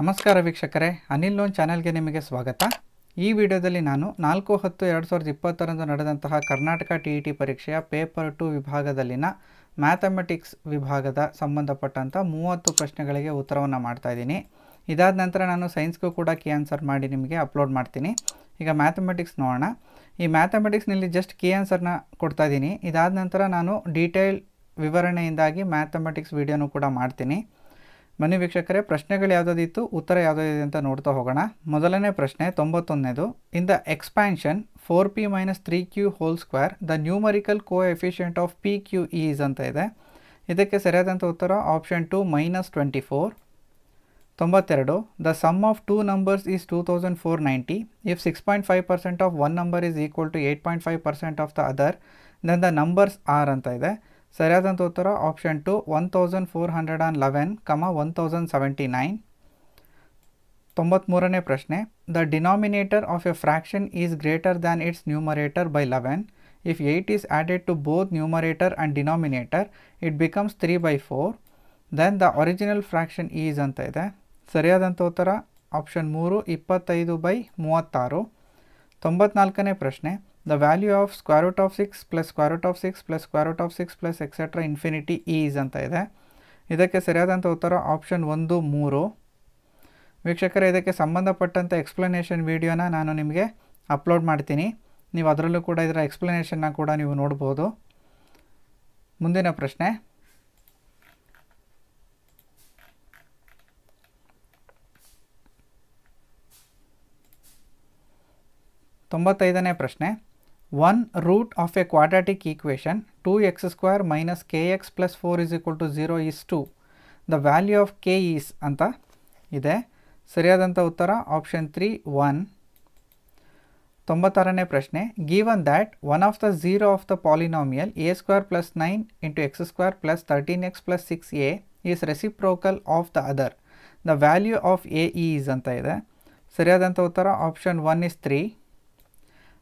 ನಮಸ್ಕಾರ ವೀಕ್ಷಕರೇ, ಅನಿಲ್ ಲೋನ್ ಚಾನೆಲ್ಗೆ ನಿಮಗೆ ಸ್ವಾಗತ. ಈ ವಿಡಿಯೋದಲ್ಲಿ ನಾನು ನಾಲ್ಕು ಹತ್ತು ಎರಡು ಸಾವಿರದ ಇಪ್ಪತ್ತರಂದು ನಡೆದಂತಹ ಕರ್ನಾಟಕ ಟಿ ಇ ಟಿ ಪರೀಕ್ಷೆಯ ಪೇಪರ್ ಟು ವಿಭಾಗದಲ್ಲಿನ ಮ್ಯಾಥಮೆಟಿಕ್ಸ್ ವಿಭಾಗದ ಸಂಬಂಧಪಟ್ಟಂಥ ಮೂವತ್ತು ಪ್ರಶ್ನೆಗಳಿಗೆ ಉತ್ತರವನ್ನು ಮಾಡ್ತಾ ಇದ್ದೀನಿ. ಇದಾದ ನಂತರ ನಾನು ಸೈನ್ಸ್ಗೂ ಕೂಡ ಕೀ ಆನ್ಸರ್ ಮಾಡಿ ನಿಮಗೆ ಅಪ್ಲೋಡ್ ಮಾಡ್ತೀನಿ. ಈಗ ಮ್ಯಾಥಮೆಟಿಕ್ಸ್ ನೋಡೋಣ. ಈ ಮ್ಯಾಥಮೆಟಿಕ್ಸ್ನಲ್ಲಿ ಜಸ್ಟ್ ಕೀ ಆನ್ಸರ್ನ ಕೊಡ್ತಾ ಇದ್ದೀನಿ. ಇದಾದ ನಂತರ ನಾನು ಡೀಟೇಲ್ ವಿವರಣೆಯಿಂದಾಗಿ ಮ್ಯಾಥಮೆಟಿಕ್ಸ್ ವೀಡಿಯೋನೂ ಕೂಡ ಮಾಡ್ತೀನಿ. ಬನ್ನಿ ವೀಕ್ಷಕರೇ, ಪ್ರಶ್ನೆಗಳು ಯಾವುದಾದಿತ್ತು ಉತ್ತರ ಯಾವುದಾದಿದೆ ಅಂತ ನೋಡ್ತಾ ಹೋಗೋಣ. ಮೊದಲನೇ ಪ್ರಶ್ನೆ, ತೊಂಬತ್ತೊಂದನೇದು. In the expansion four P minus three Q whole square the numerical coefficient of P Q is ಅಂತ ಇದೆ. ಇದಕ್ಕೆ ಸರಿಯಾದಂಥ ಉತ್ತರ option two minus twenty four ತೊಂಬತ್ತೆರಡು the sum of two numbers is two thousand four ninety if six point five percent of one number is equal to eight point five percent of the other then the numbers are ಅಂತ ಇದೆ. ಸರಿಯಾದಂಥ ಉತ್ತರ option two one thousand four hundred and eleven comma one thousand seventy nine ತೊಂಬತ್ತ್ಮೂರನೇ ಪ್ರಶ್ನೆ the denominator of a fraction is greater than its numerator by eleven if eight is added to both numerator and denominator it becomes three by four then the original fraction is ಅಂತ ಇದೆ. ಸರಿಯಾದಂಥ ಉತ್ತರ option ಮೂರು, ಇಪ್ಪತ್ತೈದು by ಮೂವತ್ತಾರು. ತೊಂಬತ್ನಾಲ್ಕನೇ ಪ್ರಶ್ನೆ the value of square root of six plus square root of six plus square root of six plus etcetera infinity is ಅಂತ ಇದೆ. ಇದಕ್ಕೆ ಸರಿಯಾದಂಥ ಉತ್ತರ ಆಪ್ಷನ್ ಒಂದು, ಮೂರು. ವೀಕ್ಷಕರೇ, ಇದಕ್ಕೆ ಸಂಬಂಧಪಟ್ಟಂಥ ಎಕ್ಸ್ಪ್ಲನೇಷನ್ ವಿಡಿಯೋನ ನಾನು ನಿಮಗೆ ಅಪ್ಲೋಡ್ ಮಾಡ್ತೀನಿ. ನೀವು ಅದರಲ್ಲೂ ಕೂಡ ಇದರ ಎಕ್ಸ್ಪ್ಲನೇಷನ್ನ ಕೂಡ ನೀವು ನೋಡ್ಬೋದು. ಮುಂದಿನ ಪ್ರಶ್ನೆ. ತೊಂಬತ್ತೈದನೇ ಪ್ರಶ್ನೆ. One root of a quadratic equation two X square minus K X plus four is equal to zero is two the value of K is ಅಂತ ಇದೆ. ಸರಿಯಾದಂಥ ಉತ್ತರ ಆಪ್ಷನ್ ತ್ರೀ ಒನ್ ತೊಂಬತ್ತಾರನೇ ಪ್ರಶ್ನೆ. Given that one of the zero of the polynomial A square plus nine into X square plus thirteen X plus six A is reciprocal of the other the value of A is ಅಂತ ಇದೆ. ಸರಿಯಾದಂಥ ಉತ್ತರ option one is three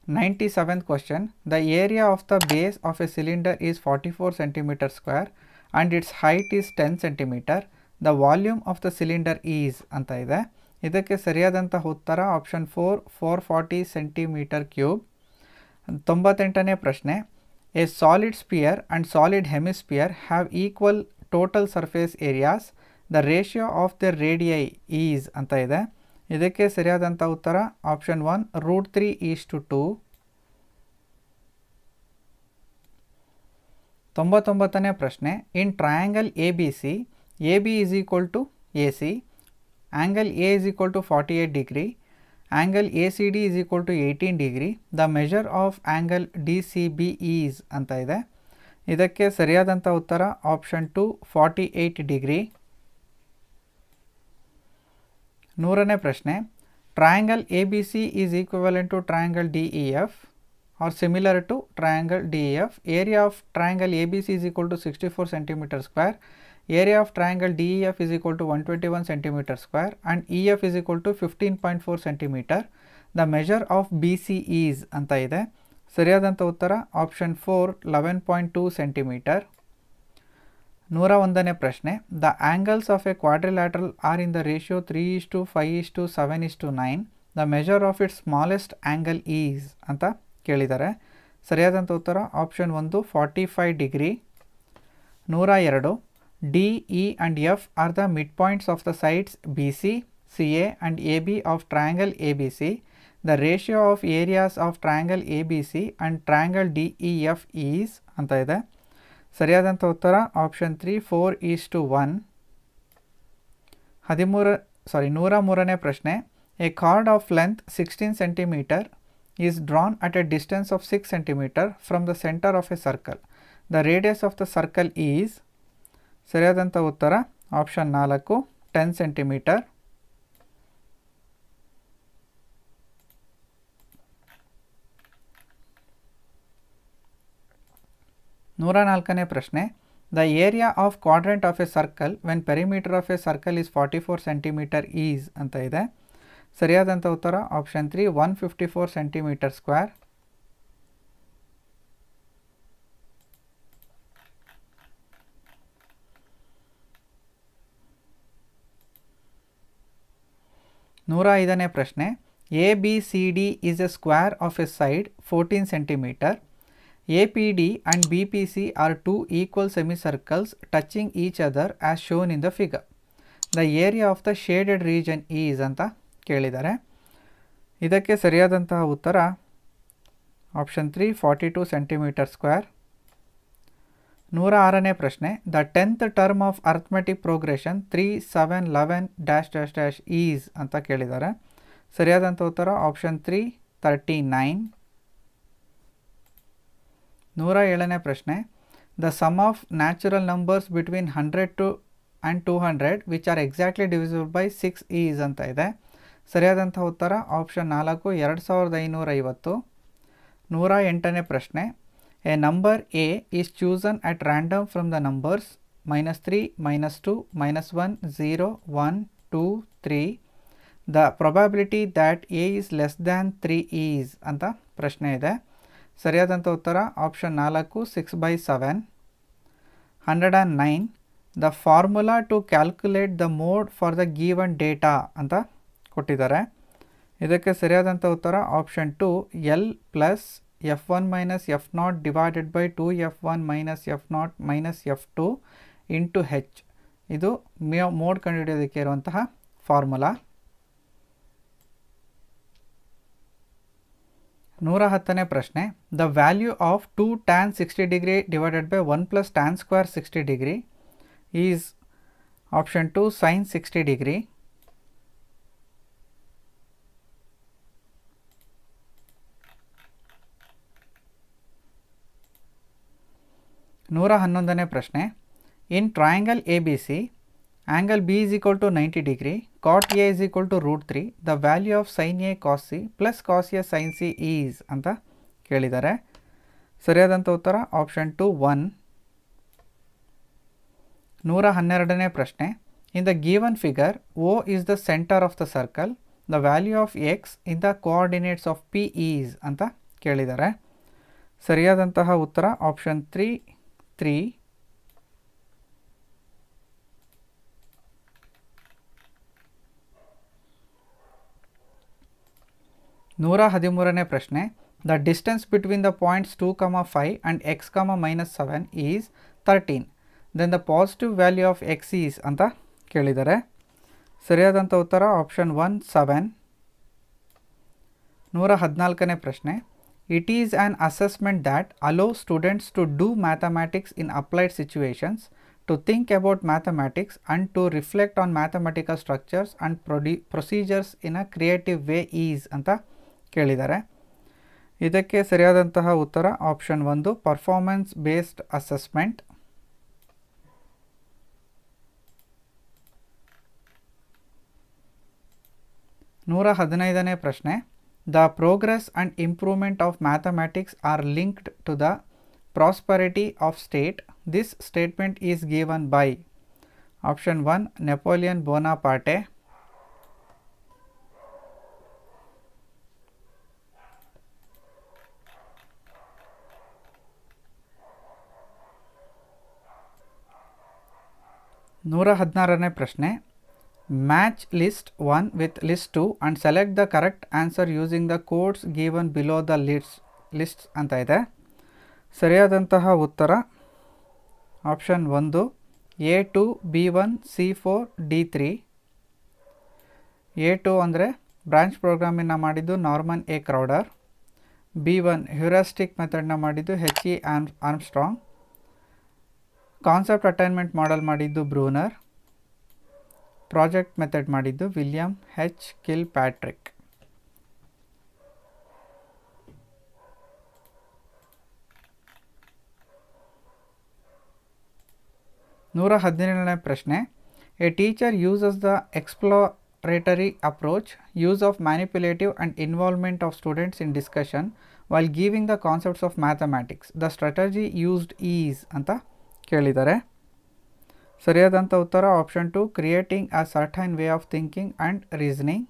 97th question the area of the base of a cylinder is 44 centimeter square and its height is 10 centimeter the volume of the cylinder is ಅಂತ ಇದೆ ಇದಕ್ಕೆ ಸರಿಯಾದಂತಹ ಉತ್ತರ option four four forty centimeter cube ತೊಂಬತ್ತೆಂಟನೇ ಪ್ರಶ್ನೆ a solid sphere and solid hemisphere have equal total surface areas the ratio of the radii is ಅಂತ ಇದೆ ಇದಕ್ಕೆ ಸರಿಯಾದಂಥ ಉತ್ತರ option one, root three is to two ತೊಂಬತ್ತೊಂಬತ್ತನೇ ಪ್ರಶ್ನೆ. In triangle A B C A B is equal to A C angle A is equal to forty eight degree angle A C D is equal to eighteen degree the measure of angle D C B is ಅಂತ ಇದೆ. ಇದಕ್ಕೆ ಸರಿಯಾದಂಥ ಉತ್ತರ option two forty eight degree ನೂರನೇ ಪ್ರಶ್ನೆ triangle A B C is equivalent to triangle D E F are similar to triangle D E F area of triangle A B C is equal to sixty four centimeter square area of triangle D E F is equal to one twenty one centimeter square and E F is equal to fifteen point four centimeter the measure of B C is ಅಂತ ಇದೆ ಸರಿಯಾದಂಥ ಉತ್ತರ option four eleven point two centimeter ನೂರ ಒಂದನೇ ಪ್ರಶ್ನೆ. The angles of a quadrilateral are in the ratio three is to five is to seven is to nine the measure of its smallest angle is ಅಂತ ಕೇಳಿದ್ದಾರೆ ಸರಿಯಾದಂಥ ಉತ್ತರ option ಒಂದು forty five degree ನೂರ ಎರಡು D E and F are the mid points of the sides B C C A and A B of triangle A B C the ratio of areas of triangle A B C and triangle D E F is ಅಂತ ಇದೆ. ಸರಿಯಾದಂಥ ಉತ್ತರ option three four is to one ಹದಿಮೂರ sorry ನೂರ ಮೂರನೇ ಪ್ರಶ್ನೆ. A chord of length sixteen centimeter is drawn at a distance of six centimetre from the centre of a circle the radius of the circle is ಸರಿಯಾದಂಥ ಉತ್ತರ option ನಾಲ್ಕು ten centimetre ನೂರ ನಾಲ್ಕನೇ ಪ್ರಶ್ನೆ the area of quadrant of a circle when perimeter of a circle is forty four centimetre is ಅಂತ ಇದೆ. ಸರಿಯಾದಂಥ ಉತ್ತರ option three one fifty four centimetre square ನೂರ ಐದನೇ ಪ್ರಶ್ನೆ A B C D is a square of a side fourteen centimetre A P D and B P C R two equal semicircles touching each other as shown in the figure the area of the shaded region is ಅಂತ ಕೇಳಿದ್ದಾರೆ ಇದಕ್ಕೆ ಸರಿಯಾದಂತಹ ಉತ್ತರ option three forty two centimetre square ನೂರ ಆರನೇ ಪ್ರಶ್ನೆ the tenth term of arithmetic progression three seven eleven dash dash dash is ಅಂತ ಕೇಳಿದ್ದಾರೆ ಸರಿಯಾದಂಥ ಉತ್ತರ ಆಪ್ಷನ್ ತ್ರೀ ತರ್ಟಿ ನೈನ್ ನೂರ ಏಳನೇ ಪ್ರಶ್ನೆ. The sum of natural numbers between hundred two and two hundred which are exactly divisible by six is ಅಂತ ಇದೆ. ಸರಿಯಾದಂಥ ಉತ್ತರ ಆಪ್ಷನ್ ನಾಲ್ಕು, ಎರಡು ಸಾವಿರದ ಐನೂರ ಐವತ್ತು. ನೂರ ಎಂಟನೇ ಪ್ರಶ್ನೆ. A number a is chosen at random from the numbers minus three minus two minus one zero one two three the probability that a is less than three is ಅಂತ ಪ್ರಶ್ನೆ ಇದೆ. ಸರಿಯಾದಂಥ ಉತ್ತರ ಆಪ್ಷನ್ ನಾಲ್ಕು six by seven hundred and nine the formula to calculate the mode for the given data ಅಂತ ಕೊಟ್ಟಿದ್ದಾರೆ. ಇದಕ್ಕೆ ಸರಿಯಾದಂಥ ಉತ್ತರ option two L plus F one minus F naught divided by two F one minus F naught minus F two into H ಇದು mode ಕಂಡುಹಿಡಿಯೋದಕ್ಕೆ ಇರುವಂತಹ formula ನೂರ ಹತ್ತನೇ ಪ್ರಶ್ನೆ. The value of two tan sixty degree divided by one plus tan square sixty degree is option two sine sixty degree ನೂರ ಹನ್ನೊಂದನೇ ಪ್ರಶ್ನೆ. In triangle A B C angle B is equal to ninety degree cot A is equal to root three the value of sine A cos C plus cos A sine C is ಅಂತ ಕೇಳಿದ್ದಾರೆ. ಸರಿಯಾದಂಥ ಉತ್ತರ option two one ನೂರ ಹನ್ನೆರಡನೇ ಪ್ರಶ್ನೆ. In the given figure O is the centre of the circle the value of X in the coordinates of P is ಅಂತ ಕೇಳಿದ್ದಾರೆ. ಸರಿಯಾದಂತಹ ಉತ್ತರ ಆಪ್ಷನ್ ತ್ರೀ ತ್ರೀ ನೂರ ಹದಿಮೂರನೇ ಪ್ರಶ್ನೆ. The distance between the points two comma five and X comma minus seven is thirteen then the positive value of X is ಅಂತ ಕೇಳಿದ್ದಾರೆ. ಸರಿಯಾದಂಥ ಉತ್ತರ ಆಪ್ಷನ್ ಒನ್ ಸೆವೆನ್ ನೂರ ಹದಿನಾಲ್ಕನೇ ಪ್ರಶ್ನೆ. It is an assessment that allow students to do mathematics in applied situations to think about mathematics and to reflect on mathematical structures and prodi procedures in a creative way is ಅಂತ ಕೇಳಿದ್ದಾರೆ. ಇದಕ್ಕೆ ಸರಿಯಾದಂತಹ ಉತ್ತರ option ಒಂದು performance based assessment ನೂರ ಹದಿನೈದನೇ ಪ್ರಶ್ನೆ the progress and improvement of mathematics are linked to the prosperity of state this statement is given by option one Napoleon Bonaparte ನೂರ ಹದಿನಾರನೇ ಪ್ರಶ್ನೆ. Match list one with list two and select the correct answer using the codes given below the list lists ಅಂತ ಇದೆ. ಸರಿಯಾದಂತಹ ಉತ್ತರ. Option ಒಂದು A two B one C four D three A two ಅಂದರೆ branch ಪ್ರೋಗ್ರಾಮಿನ ಮಾಡಿದ್ದು Norman A Crowder B one heuristic ಮೆಥಡ್ನ ಮಾಡಿದ್ದು H E arm Armstrong concept attainment model ಮಾಡಿದ್ದು ಬ್ರೂನರ್. ಪ್ರಾಜೆಕ್ಟ್ ಮೆಥಡ್ ಮಾಡಿದ್ದು ವಿಲಿಯಂ ಹೆಚ್ ಕಿಲ್ ಪ್ಯಾಟ್ರಿಕ್. ನೂರ ಹದಿನೇಳನೇ ಪ್ರಶ್ನೆ. A teacher uses the exploratory approach use of manipulative and involvement of students in discussion while giving the concepts of mathematics the strategy used is ಅಂತ ಕೇಳಿದ್ದಾರೆ ಸರಿಯಾದಂಥ ಉತ್ತರ option two creating a certain way of thinking and reasoning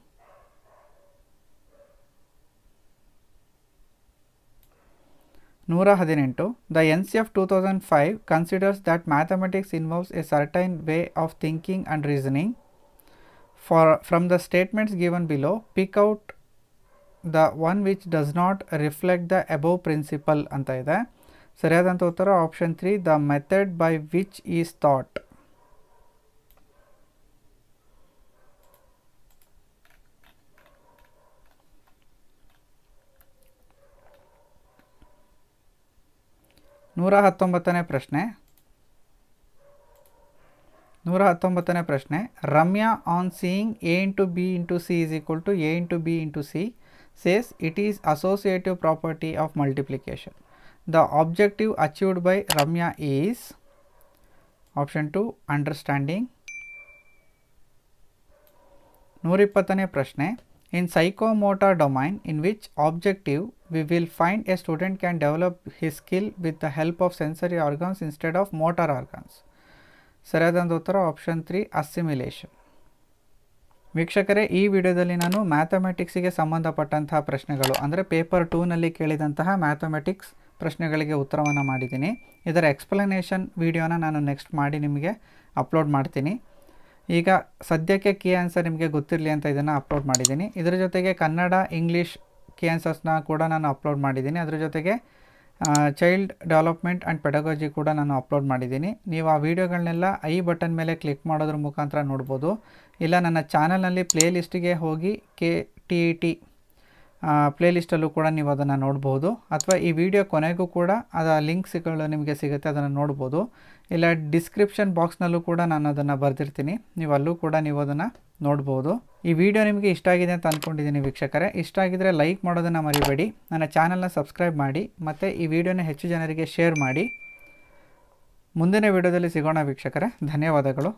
ನೂರ ಹದಿನೆಂಟು the N C F two thousand five considers that mathematics involves a certain way of thinking and reasoning for from the statements given below pick out the one which does not reflect the above principle ಅಂತ ಇದೆ. ಸರಿಯಾದಂಥ ಉತ್ತರ option three the method by which is thought ನೂರ ಹತ್ತೊಂಬತ್ತನೇ ಪ್ರಶ್ನೆ ನೂರ ಹತ್ತೊಂಬತ್ತನೇ ಪ್ರಶ್ನೆ Ramya on seeing A into B into C is equal to A into B into C says it is associative property of multiplication the objective achieved by Ramya is option two understanding ನೂರಿಪ್ಪತ್ತನೇ ಪ್ರಶ್ನೆ. In psychomotor domain in which objective we will find a student can develop his skill with the help of sensory organs instead of motor organs ಸರಿಯಾದ ಉತ್ತರ option three assimilation ವೀಕ್ಷಕರೇ, ಈ ವಿಡಿಯೋದಲ್ಲಿ ನಾನು ಮ್ಯಾಥಮೆಟಿಕ್ಸಿಗೆ ಸಂಬಂಧಪಟ್ಟಂತಹ ಪ್ರಶ್ನೆಗಳು, ಅಂದರೆ ಪೇಪರ್ ಟೂನಲ್ಲಿ ಕೇಳಿದಂತಹ ಮ್ಯಾಥಮೆಟಿಕ್ಸ್ ಪ್ರಶ್ನೆಗಳಿಗೆ ಉತ್ತರವನ್ನು ಮಾಡಿದ್ದೀನಿ. ಇದರ ಎಕ್ಸ್ಪ್ಲನೇಷನ್ ವಿಡಿಯೋನ ನಾನು ನೆಕ್ಸ್ಟ್ ಮಾಡಿ ನಿಮಗೆ ಅಪ್ಲೋಡ್ ಮಾಡ್ತೀನಿ. ಈಗ ಸದ್ಯಕ್ಕೆ ಕೀ ಆನ್ಸರ್ ನಿಮಗೆ ಗೊತ್ತಿರಲಿ ಅಂತ ಇದನ್ನು ಅಪ್ಲೋಡ್ ಮಾಡಿದ್ದೀನಿ. ಇದರ ಜೊತೆಗೆ ಕನ್ನಡ ಇಂಗ್ಲೀಷ್ ಕೀ ಆನ್ಸರ್ಸ್ನ ಕೂಡ ನಾನು ಅಪ್ಲೋಡ್ ಮಾಡಿದ್ದೀನಿ. ಅದರ ಜೊತೆಗೆ ಚೈಲ್ಡ್ ಡೆವಲಪ್ಮೆಂಟ್ ಆ್ಯಂಡ್ ಪೆಡಗಾಜಿ ಕೂಡ ನಾನು ಅಪ್ಲೋಡ್ ಮಾಡಿದ್ದೀನಿ. ನೀವು ಆ ವಿಡಿಯೋಗಳನ್ನೆಲ್ಲ ಐ ಬಟನ್ ಮೇಲೆ ಕ್ಲಿಕ್ ಮಾಡೋದ್ರ ಮುಖಾಂತರ ನೋಡ್ಬೋದು. ಇಲ್ಲ ನನ್ನ ಚಾನಲ್ನಲ್ಲಿ ಪ್ಲೇ ಲಿಸ್ಟಿಗೆ ಹೋಗಿ ಕೆ ಟಿ ಇ ಟಿ ಪ್ಲೇಲಿಸ್ಟಲ್ಲೂ ಕೂಡ ನೀವು ಅದನ್ನು ನೋಡ್ಬೋದು. ಅಥವಾ ಈ ವಿಡಿಯೋ ಕೊನೆಗೂ ಕೂಡ ಅದರ ಲಿಂಕ್ಸ್ಗಳು ನಿಮಗೆ ಸಿಗುತ್ತೆ, ಅದನ್ನು ನೋಡ್ಬೋದು. ಇಲ್ಲ ಡಿಸ್ಕ್ರಿಪ್ಷನ್ ಬಾಕ್ಸ್ನಲ್ಲೂ ಕೂಡ ನಾನು ಅದನ್ನು ಬರೆದಿರ್ತೀನಿ. ನೀವು ಅಲ್ಲೂ ಕೂಡ ನೀವು ಅದನ್ನು ನೋಡ್ಬೋದು. ಈ ವಿಡಿಯೋ ನಿಮಗೆ ಇಷ್ಟ ಆಗಿದೆ ಅಂತ ಅಂದ್ಕೊಂಡಿದ್ದೀನಿ ವೀಕ್ಷಕರೇ. ಇಷ್ಟ ಆಗಿದರೆ ಲೈಕ್ ಮಾಡೋದನ್ನು ಮರಿಬೇಡಿ. ನನ್ನ ಚಾನಲ್ನ ಸಬ್ಸ್ಕ್ರೈಬ್ ಮಾಡಿ, ಮತ್ತು ಈ ವಿಡಿಯೋನ ಹೆಚ್ಚು ಜನರಿಗೆ ಶೇರ್ ಮಾಡಿ. ಮುಂದಿನ ವಿಡಿಯೋದಲ್ಲಿ ಸಿಗೋಣ ವೀಕ್ಷಕರೇ. ಧನ್ಯವಾದಗಳು.